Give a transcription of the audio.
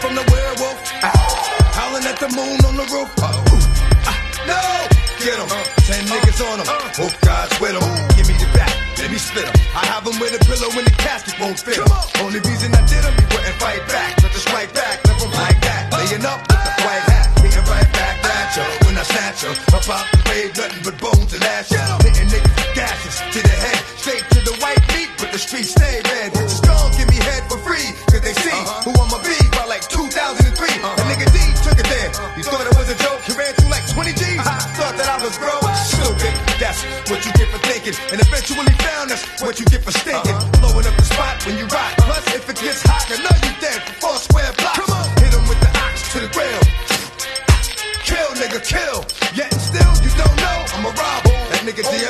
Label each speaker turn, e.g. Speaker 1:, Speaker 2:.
Speaker 1: from the werewolf. Ah, howling at the moon on the roof. Uh, ah, no, get him. Ten niggas on him. Hope God's with him. Give me the back, let me split him. I have him with a pillow in the casket won't fit him. Only reason I did him, he wouldn't fight back. But to strike back, left him like that. Laying up with the white hat. Hitting right back at you. When I snatch you, up out the grave, nothing but bones and ashes. Hitting niggas with gashes to the head. Straight to the white meat, but the streets stay red. Bitches G's. Thought that I was broke. Stupid. That's what you get for thinking. And eventually found that's what you get for stinking. Uh-huh. Blowing up the spot when you rock. Plus, if it gets hot, I know you dead for four square blocks. Come Hit him with the ox to the grill. Kill, nigga, kill. Yet and still, you don't know I'm a robber. That nigga oh, DMX